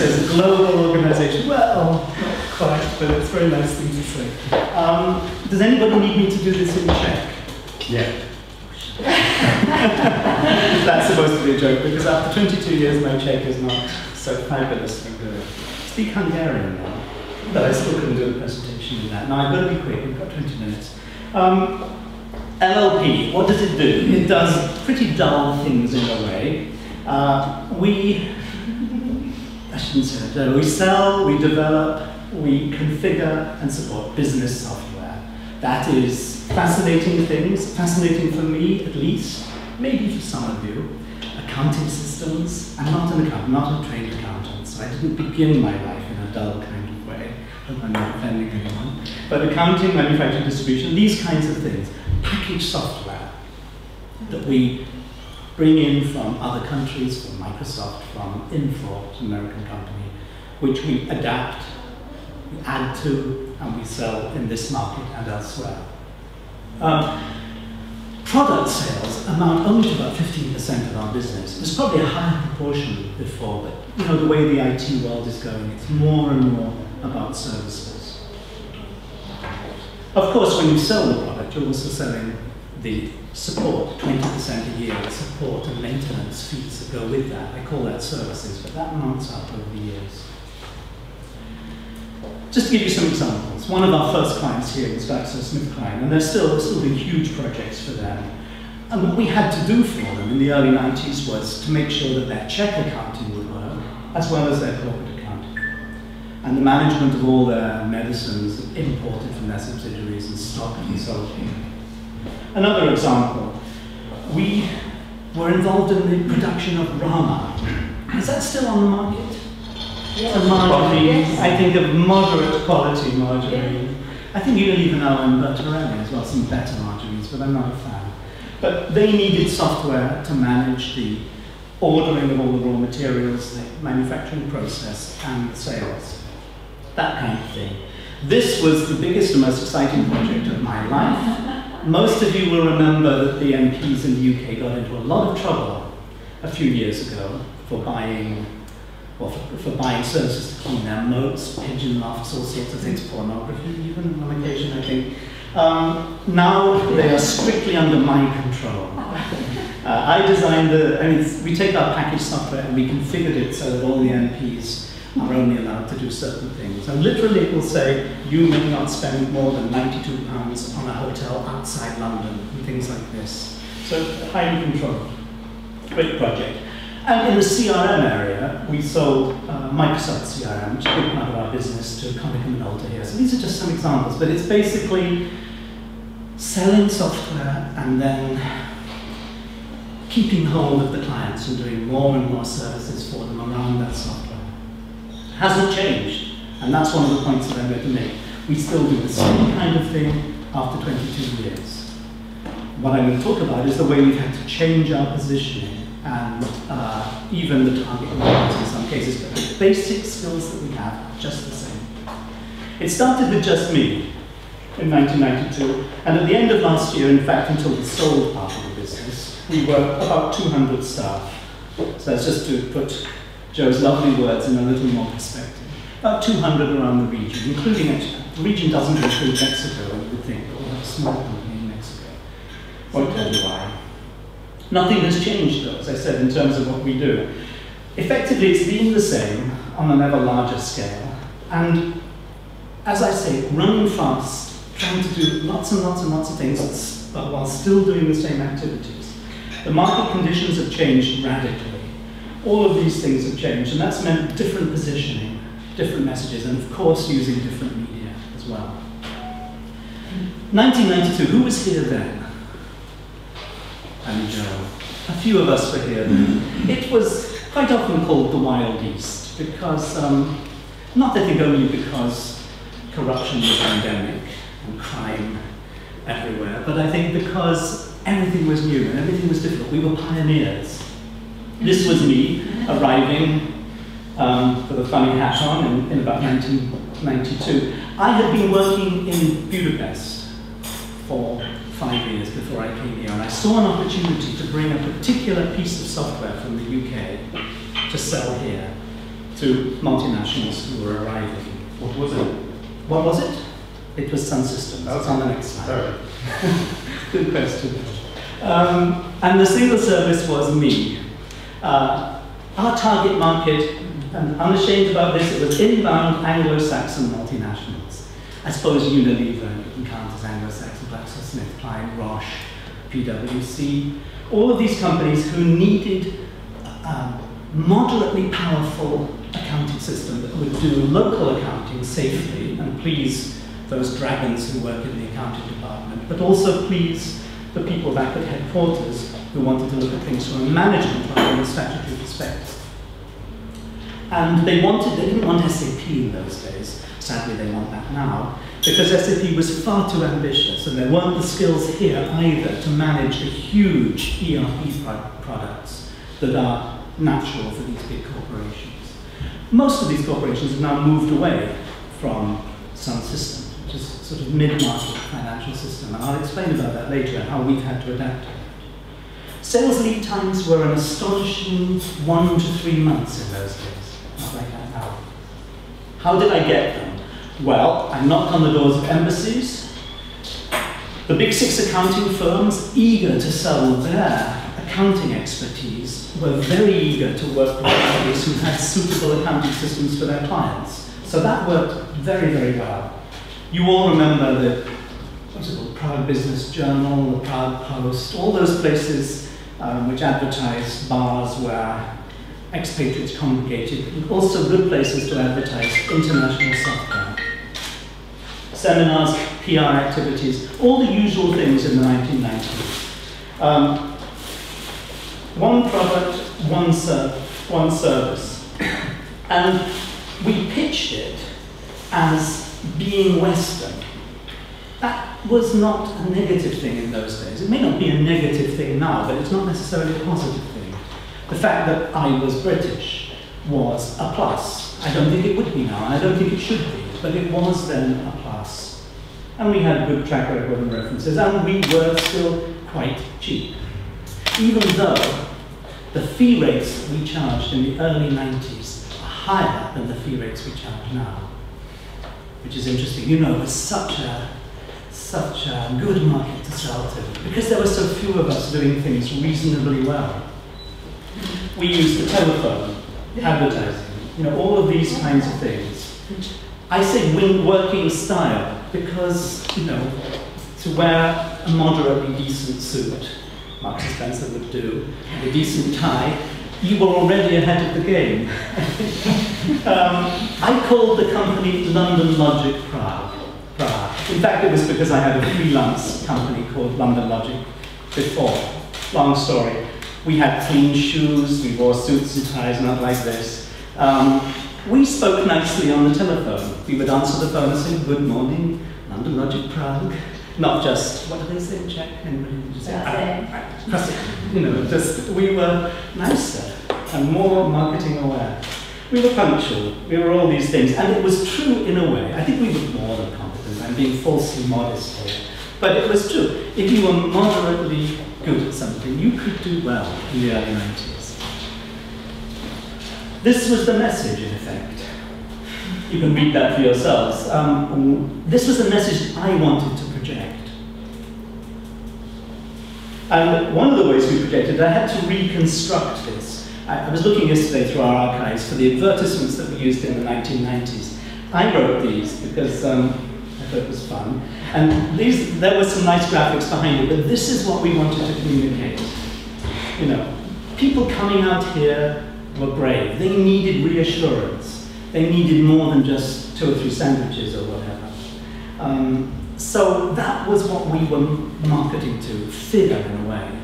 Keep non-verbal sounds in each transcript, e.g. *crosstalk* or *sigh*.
There's a global organization. Well, not quite, but it's a very nice thing to say. Um, does anybody need me to do this in Czech? Yeah. *laughs* That's supposed to be a joke because after 22 years, my Czech is not so fabulously good. Speak Hungarian now, but I still couldn't do a presentation in that. Now I've got to be quick. We've got 20 minutes. Um, LLP, what does it do? It does pretty dull things in a way. Uh, we That. We sell, we develop, we configure and support business software. That is fascinating things, fascinating for me at least, maybe for some of you. Accounting systems. I'm not an accountant, not a trained accountant, so I didn't begin my life in a dull kind of way. Hope I'm not offending anyone. But accounting, manufacturing, distribution, these kinds of things. Package software that we bring in from other countries, from Microsoft, from Infor, an American company, which we adapt, we add to, and we sell in this market and elsewhere. Um, product sales amount only to about 15% of our business. It was probably a higher proportion before, but you know the way the IT world is going, it's more and more about services. Of course, when you sell the product, you're also selling the support, 20% a year, the support and maintenance fees that go with that. I call that services, but that mounts up over the years. Just to give you some examples, one of our first clients here was GlaxoSmithKline, and they're still, still doing huge projects for them. And what we had to do for them in the early 90s was to make sure that their Czech accounting would work, as well as their corporate accounting. And the management of all their medicines imported from their subsidiaries and stock and so on. Another example, we were involved in the production of Rama. Is that still on the market? Yes. A margarine, yes. I think of moderate quality margarine. I think you even know in Bertarelli as well, some better margarines, but I'm not a fan. But they needed software to manage the ordering of all the raw materials, the manufacturing process, and the sales. That kind of thing. This was the biggest and most exciting project of my life. Most of you will remember that the MPs in the UK got into a lot of trouble a few years ago for buying, well, for, for buying services to clean their moats, pigeon lofts, all sorts of things, pornography even on occasion, I think. Um, now they are strictly under my control. Uh, I designed the, I mean, we take our package software and we configured it so that all the MPs are only allowed to do certain things. And literally it will say, you may not spend more than 92 pounds on a hotel outside London, and things like this. So highly controlled. Great project. And in the CRM area, we sold uh, Microsoft CRM, which is a big part of our business, to Konica Minolta here. So these are just some examples, but it's basically selling software and then keeping hold of the clients and doing more and more services for them around that software hasn't changed. And that's one of the points that I'm going to make. We still do the same kind of thing after 22 years. What I'm going to talk about is the way we've had to change our positioning and uh, even the target markets in some cases, but the basic skills that we have are just the same. It started with just me in 1992, and at the end of last year, in fact, until we sold part of the business, we were about 200 staff. So that's just to put Joe's lovely words in a little more perspective. About 200 around the region, including, the region doesn't include Mexico, I would think, or a small company in Mexico. Won't tell you why. Nothing has changed, though, as I said, in terms of what we do. Effectively, it's been the same on an ever larger scale. And as I say, running fast, trying to do lots and lots and lots of things, but while still doing the same activities. The market conditions have changed radically. All of these things have changed, and that's meant different positioning, different messages, and of course using different media as well. 1992, who was here then? And Joe. A few of us were here then. It was quite often called the Wild East, because, um, not I think only because corruption was endemic and crime everywhere, but I think because everything was new and everything was different. We were pioneers. This was me arriving um, with a funny hat on in, in about 1992. I had been working in Budapest for five years before I came here, and I saw an opportunity to bring a particular piece of software from the UK to sell here to multinationals who were arriving. What was it? What was it? It was Sun Systems. It's on the next slide. *laughs* Good question. Um, and the single service was me. Uh, our target market, and unashamed about this, it was inbound Anglo-Saxon multinationals. I suppose Unilever you can count as Anglo-Saxon, Smith, GlaxoSmithKline, Roche, PwC, all of these companies who needed a moderately powerful accounting system that would do local accounting safely and please those dragons who work in the accounting department, but also please the people back at headquarters who wanted to look at things from a management rather than a statutory perspective. And they wanted, they didn't want SAP in those days. Sadly, they want that now, because SAP was far too ambitious, and there weren't the skills here either to manage the huge ERP pro products that are natural for these big corporations. Most of these corporations have now moved away from Sun Systems which is sort of mid-market financial system. And I'll explain about that later, how we've had to adapt it. Sales lead times were an astonishing one to three months in those days, like. How did I get them? Well, I knocked on the doors of embassies, the big six accounting firms, eager to sell their accounting expertise, were very eager to work with companies who had suitable accounting systems for their clients. So that worked very, very well. You all remember the what's it called, Prague Business Journal, the Prague Post, all those places um, which advertise bars where expatriates congregated, also good places to advertise international software. Seminars, PR activities, all the usual things in the 1990s. Um, one product, one, ser one service. And we pitched it as being Western. That was not a negative thing in those days. It may not be a negative thing now, but it's not necessarily a positive thing. The fact that I was British was a plus. I don't think it would be now, and I don't think it should be, but it was then a plus. And we had a good track record and references, and we were still quite cheap. Even though the fee rates we charged in the early 90s are higher than the fee rates we charge now which is interesting. You know, it was such a such a good market to sell to because there were so few of us doing things reasonably well. We used the telephone, advertising, you know, all of these kinds of things. I say win working style because, you know, to wear a moderately decent suit, Marks and Spencer would do, and a decent tie, you were already ahead of the game. *laughs* um, I called the company London Logic Prague. In fact, it was because I had a freelance company called London Logic before. Long story. We had clean shoes, we wore suits and ties, not like this. Um, we spoke nicely on the telephone. We would answer the phone and say, good morning, London Logic Prague. Not just, what do they say in Czech? Anybody just say, you know, just, we were nicer and more marketing aware. We were punctual, we were all these things, and it was true in a way. I think we were more than competent, Being falsely modest here. But it was true. If you were moderately good at something, you could do well in the early 90s. This was the message, in effect. You can read that for yourselves. Um, this was the message I wanted to project. And one of the ways we projected, I had to reconstruct this. I, I was looking yesterday through our archives for the advertisements that we used in the 1990s. I wrote these because um, It was fun. And these, there were some nice graphics behind it, but this is what we wanted to communicate. You know, people coming out here were brave. They needed reassurance. They needed more than just two or three sandwiches or whatever. Um, so that was what we were marketing to, fear in a way.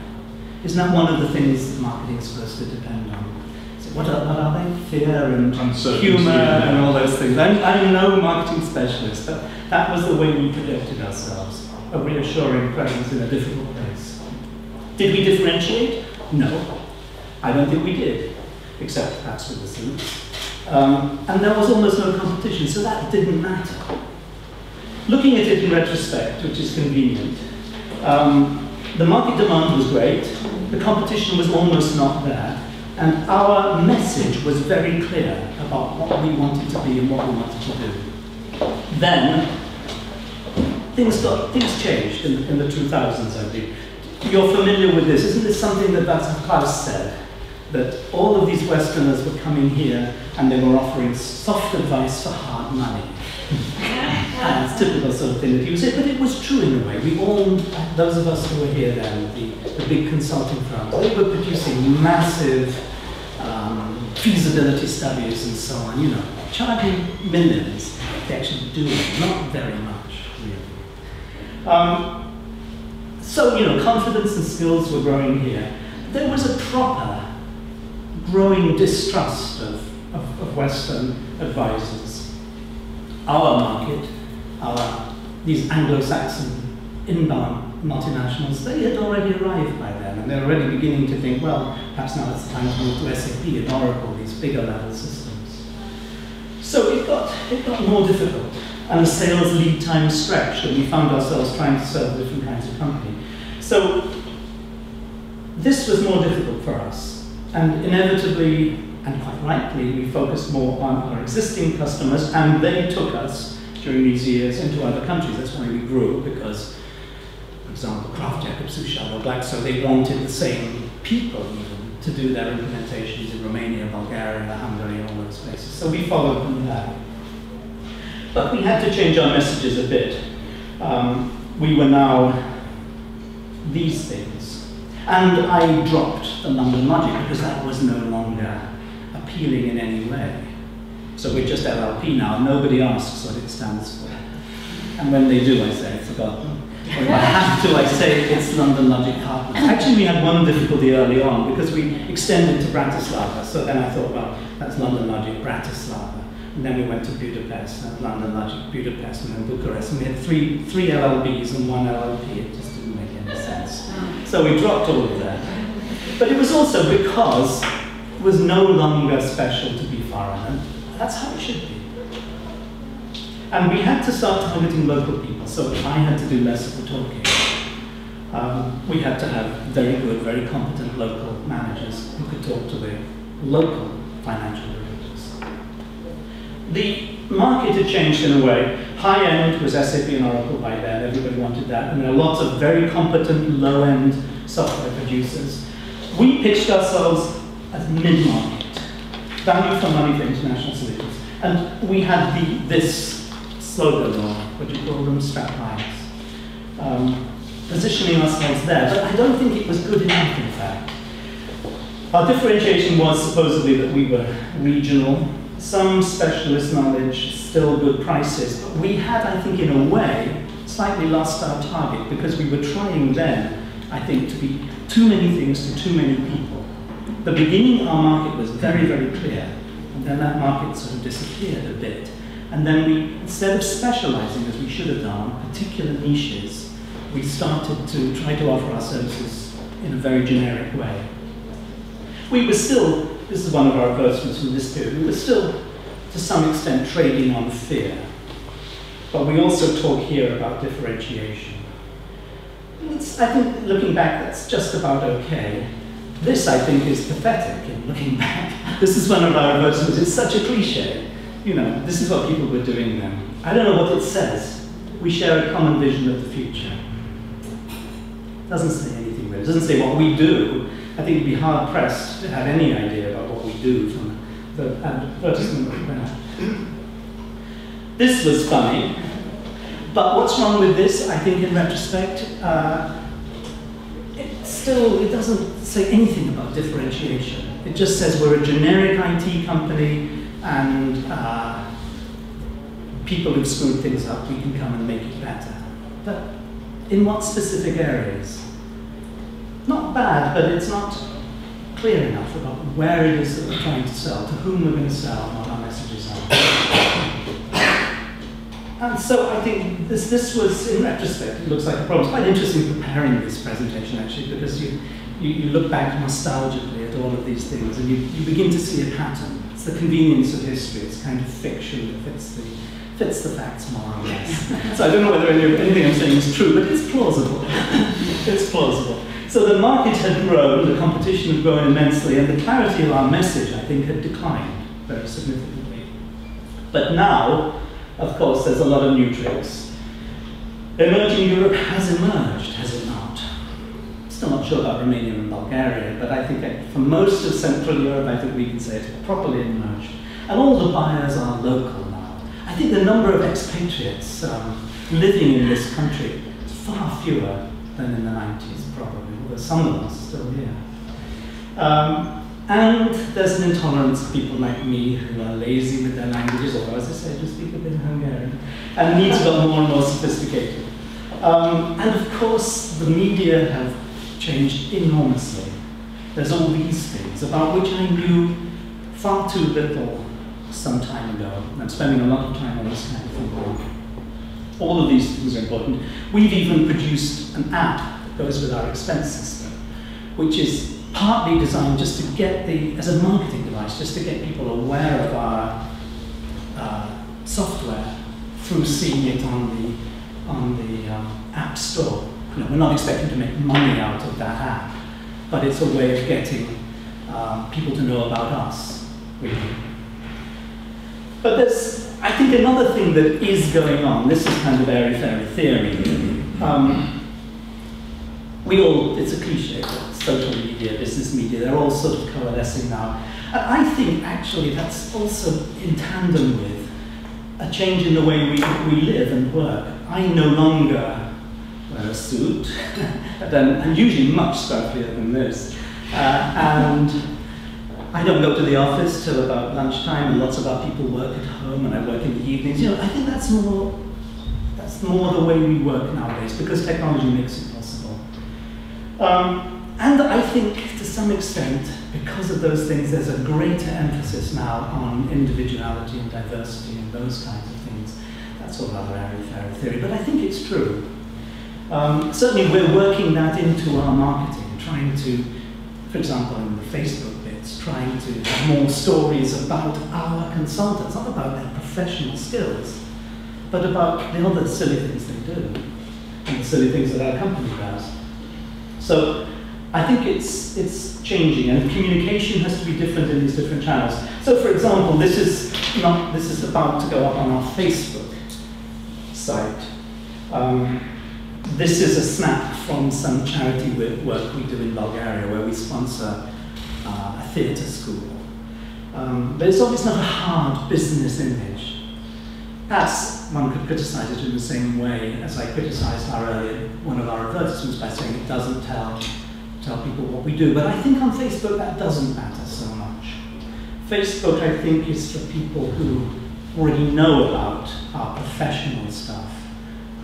Isn't that one of the things that marketing is supposed to depend on? So what, are, what are they? Fear and humour and all those things. I'm, I'm no marketing specialist, but that was the way we projected ourselves, a reassuring presence in a difficult place. Did we differentiate? No. I don't think we did, except perhaps with the suits. Um, and there was almost no competition, so that didn't matter. Looking at it in retrospect, which is convenient, um, the market demand was great, the competition was almost not there, and our message was very clear about what we wanted to be and what we wanted to do. Then, things got things changed in, in the 2000s, I think. You're familiar with this. Isn't this something that Václav Klaus said? That all of these Westerners were coming here and they were offering soft advice for hard money. *laughs* and it's typical sort of thing that he would say, but it was true in a way. We all, those of us who were here then, the, the big consulting firms, they were producing massive feasibility studies and so on, you know, charging millions. They actually do not very much, really. Um, so, you know, confidence and skills were growing here. There was a proper growing distrust of, of, of Western advisors. Our market, our, these Anglo-Saxon inbound multinationals, they had already arrived by then, and they're already beginning to think, well, perhaps now it's time to move to SAP and Oracle, these bigger level systems. So it got, it got more difficult, and the sales lead time stretched, and we found ourselves trying to serve different kinds of company. So this was more difficult for us, and inevitably, and quite rightly, we focused more on our existing customers, and they took us during these years into other countries. That's why we grew, because example, Kraft Jacob, Suchard, or Glaxo, they wanted the same people even to do their implementations in Romania, Bulgaria, Hungary, and all those places. So we followed them there. But we had to change our messages a bit. Um, we were now these things. And I dropped the London logic because that was no longer appealing in any way. So we're just LLP now. Nobody asks what it stands for. And when they do, I say, I've forgotten. I have to, I say it's London Logic Partners. Actually, we had one difficulty early on because we extended to Bratislava. So then I thought, well, that's London Logic Bratislava. And then we went to Budapest, and London Logic Budapest, and then Bucharest. And we had three, three LLBs and one LLP. It just didn't make any sense. So we dropped all of that. But it was also because it was no longer special to be foreign. And that's how it should be. And we had to start targeting local people, so I had to do less of the talking. Um, we had to have very good, very competent local managers who could talk to the local financial directors. The market had changed in a way. High end was SAP and Oracle by then, everybody wanted that, and there are lots of very competent low-end software producers. We pitched ourselves as mid-market, value for money for international solutions. And we had the, this slogan or what you call them, strap lines. Um, positioning ourselves there, but I don't think it was good enough in fact. Our differentiation was supposedly that we were regional, some specialist knowledge, still good prices, but we had, I think, in a way, slightly lost our target because we were trying then, I think, to be too many things to too many people. The beginning, our market was very, very clear, and then that market sort of disappeared a bit. And then we, instead of specializing as we should have done on particular niches, we started to try to offer our services in a very generic way. We were still, this is one of our advertisements from this period, we were still, to some extent, trading on fear. But we also talk here about differentiation. It's, I think, looking back, that's just about okay. This, I think, is pathetic in looking *laughs* back. This is one of our advertisements. It's such a cliche you know, this is what people were doing then. I don't know what it says. We share a common vision of the future. It doesn't say anything really. It doesn't say what we do. I think you'd be hard pressed to have any idea about what we do from the advertisement This was funny. But what's wrong with this, I think in retrospect, uh, it still, it doesn't say anything about differentiation. It just says we're a generic IT company and uh, people who've screwed things up, we can come and make it better. But in what specific areas? Not bad, but it's not clear enough about where it is that we're trying to sell, to whom we're going to sell, and what our messages are. And so I think this, this was, in retrospect, it looks like a problem. It's quite interesting preparing this presentation, actually, because you, you, you look back nostalgically at all of these things, and you, you begin to see a pattern the convenience of history. It's kind of fiction that fits the, fits the facts more or less. *laughs* so I don't know whether anything I'm saying is true, but it's plausible. *laughs* it's plausible. So the market had grown, the competition had grown immensely, and the clarity of our message, I think, had declined. very significantly. But now, of course, there's a lot of new tricks. Emerging Europe has emerged, has it not? Still not sure about Romania and Bulgaria, but I think for most of Central Europe, I think we can say it's properly emerged. And all the buyers are local now. I think the number of expatriates um, living in this country is far fewer than in the 90s, probably, although some of us are still here. Um, and there's an intolerance of people like me who are lazy with their languages, or as I say, just speak a bit of Hungarian, and need to get more and more sophisticated. Um, and of course, the media have changed enormously. There's all these things about which I knew far too little some time ago. I'm spending a lot of time on this kind of thing. All of these things are important. We've even produced an app that goes with our expense system, which is partly designed just to get the, as a marketing device, just to get people aware of our uh, software through seeing it on the, on the um, App Store. You know, we're not expecting to make money out of that app, but it's a way of getting um, people to know about us, really. But there's, I think, another thing that is going on. This is kind of airy-fairy theory. Um, we all, it's a cliche, but social media, business media, they're all sort of coalescing now. And I think actually that's also in tandem with a change in the way we, we live and work. I no longer a suit, *laughs* and I'm usually much scruffier than this. Uh, and I don't go to the office till about lunchtime, and lots of our people work at home, and I work in the evenings. You know, I think that's more that's more the way we work nowadays because technology makes it possible. Um, and I think to some extent, because of those things, there's a greater emphasis now on individuality and diversity and those kinds of things. That's all rather airy-fairy theory, but I think it's true. Um, certainly we're working that into our marketing, trying to, for example, in the Facebook bits, trying to have more stories about our consultants, not about their professional skills, but about the other silly things they do, and the silly things that our company does. So I think it's, it's changing and communication has to be different in these different channels. So for example, this is, not, this is about to go up on our Facebook site. Um, this is a snap from some charity work we do in Bulgaria where we sponsor uh, a theatre school. Um, but it's obviously not a hard business image. Perhaps one could criticize it in the same way as I criticized our earlier, one of our advertisements by saying it doesn't tell tell people what we do. But I think on Facebook that doesn't matter so much. Facebook, I think, is for people who already know about our professional stuff,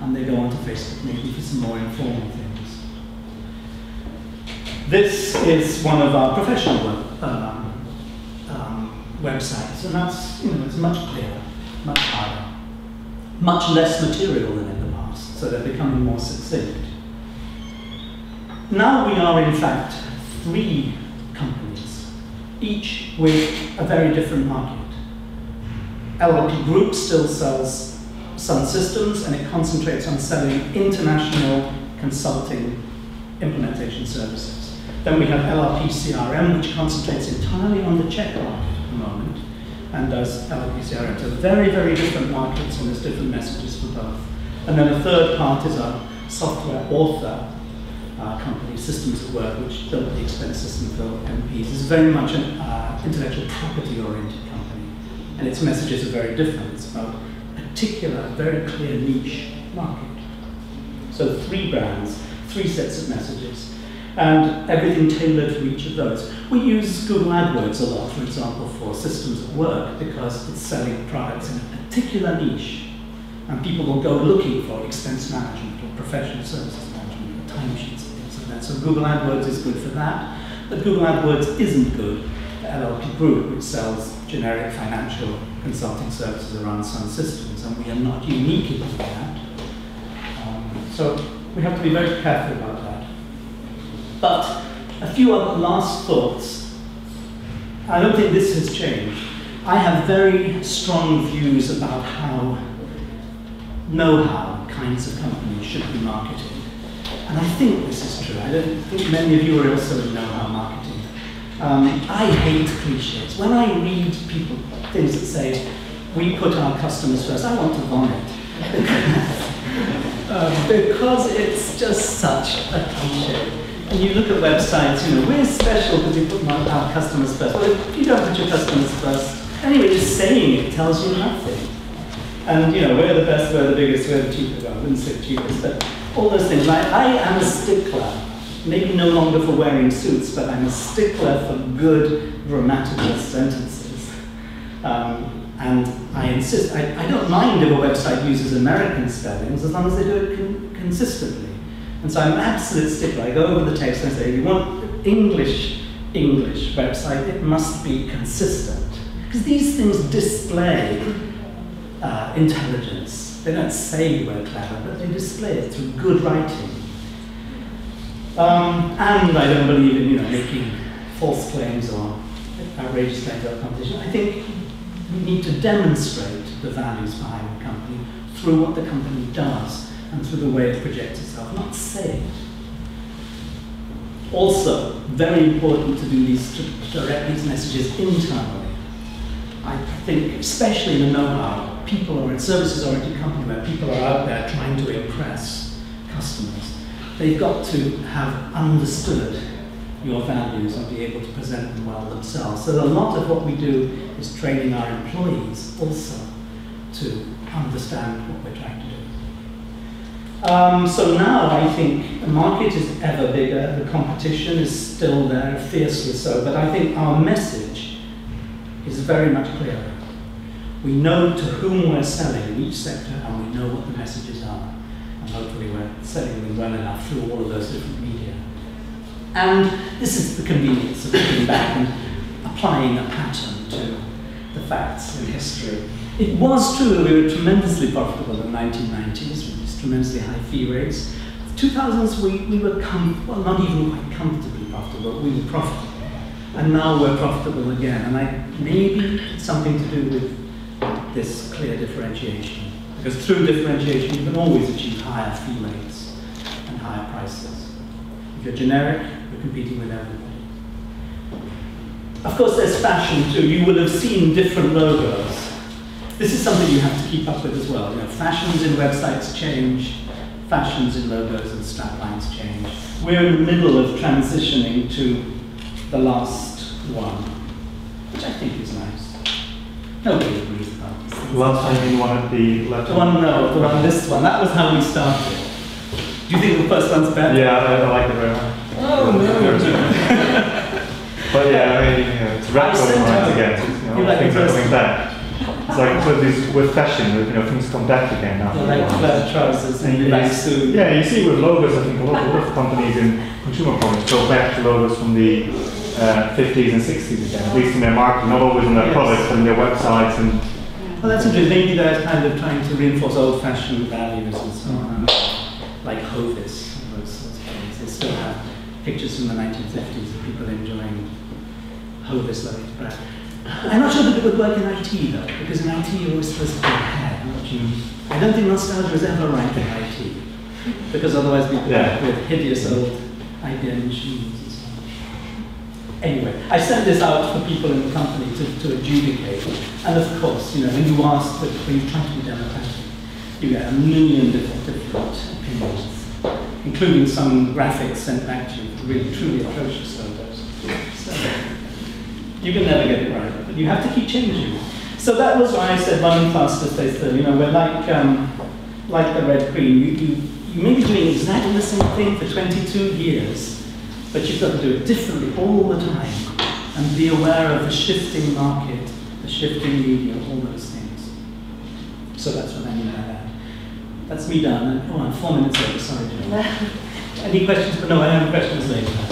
and they go onto Facebook maybe for some more informal things. This is one of our professional um, um, websites, and that's, you know, it's much clearer, much higher, much less material than in the past, so they're becoming more succinct. Now we are, in fact, three companies, each with a very different market. LLP Group still sells Sun Systems and it concentrates on selling international consulting implementation services. Then we have LLP CRM, which concentrates entirely on the Czech market at the moment and does LRP CRM. So very, very different markets and there's different messages for both. And then a third part is our software author uh, company, Systems at Work, which built the expense system for MPs, It's very much an uh, intellectual property-oriented company, and its messages are very different. It's about particular, very clear niche market. So three brands, three sets of messages, and everything tailored to each of those. We use Google AdWords a lot, for example, for Systems at Work, because it's selling products in a particular niche, and people will go looking for expense management or professional services management or timesheets and things like that. so Google AdWords is good for that, but Google AdWords isn't good for LLP Group, which sells generic financial consulting services around Sun Systems, and we are not unique in that. Um, so we have to be very careful about that. But a few other last thoughts. I don't think this has changed. I have very strong views about how know-how kinds of companies should be marketed. And I think this is true. I don't think many of you are also in know-how marketing. Um, I hate cliches. When I read people, things that say, we put our customers first, I want to vomit. um, *laughs* because it's just such a cliche. And you look at websites, you know, we're special because we put our customers first. Well, if you don't put your customers first, anyway, just saying it tells you nothing. And, you know, we're the best, we're the biggest, we're the cheapest. I wouldn't say cheapest, but all those things. Like, I am a stickler maybe no longer for wearing suits, but I'm a stickler for good grammatical sentences. Um, and I insist, I, I, don't mind if a website uses American spellings as long as they do it con consistently. And so I'm an absolute stickler. I go over the text and I say, if you want English, English website, it must be consistent. Because these things display uh, intelligence. They don't say we're clever, but they display it through good writing. Um, and I don't believe in you know making false claims or outrageous claims about competition. I think we need to demonstrate the values behind the company through what the company does and through the way it projects itself, not say it. Also, very important to do these to direct these messages internally. I think, especially in a know-how, people or in services-oriented company where people are out there trying to impress customers they've got to have understood your values and be able to present them well themselves. So a lot of what we do is training our employees also to understand what we're trying to do. Um, so now I think the market is ever bigger, the competition is still there, fiercely so, but I think our message is very much clearer. We know to whom we're selling in each sector and we know what the messages are and hopefully we're selling them well enough through all of those different media. And this is the convenience of looking back and applying a pattern to the facts in history. It was true that we were tremendously profitable in the 1990s with these tremendously high fee rates. The 2000s, we, we were, com- well, not even quite comfortably profitable, we were profitable. And now we're profitable again. And I, maybe it's something to do with this clear differentiation. Because through differentiation, you can always achieve higher fee rates and higher prices. If you're generic, you're competing with everybody. Of course, there's fashion too. You will have seen different logos. This is something you have to keep up with as well. You know, fashions in websites change, fashions in logos and straplines change. We're in the middle of transitioning to the last one, which I think is nice. Nobody. Last time you wanted the left The one, no, the one, this one. That was how we started. Do you think the first one's better? Yeah, I, I like it very much. Oh, no. *laughs* but yeah, I mean, you know, it's retro lines again. You know, You like things the are coming back. It's like with this with fashion, with, you know, things come back again now. You like flared trousers and you like suit. Yeah, you see with logos, I think a lot, a lot of companies in consumer products go back to logos from the uh, 50s and 60s again, at least in their marketing, not always in their Yes. products, but in their websites and Well, that's interesting. Maybe they're kind of trying to reinforce old-fashioned values and so on, mm-hmm. like Hovis and those sorts of things. They still have pictures from the 1950s of people enjoying Hovis loving bread. I'm not sure that it would work in IT though, because in IT you're always supposed to be ahead, aren't you? I don't think nostalgia is ever right in IT, because otherwise we'd be Yeah. with hideous old IBM machines and so on. Anyway, I sent this out for people in the company to, to adjudicate. And of course, you know, when you ask, when you try to be democratic, you get a million different, different opinions, including some graphics sent back to you, really truly atrocious photos. So, you can never get it right, but you have to keep changing. So that was why I said running faster, stay still. You know, we're like, um, like the Red Queen. You, you, you may be doing exactly the same thing for 22 years, but you've got to do it differently all the time and be aware of the shifting market, the shifting media, all those things. So that's what I mean by that. That's me done. Oh, I'm four minutes over, sorry. *laughs* Any questions? No, I have questions later.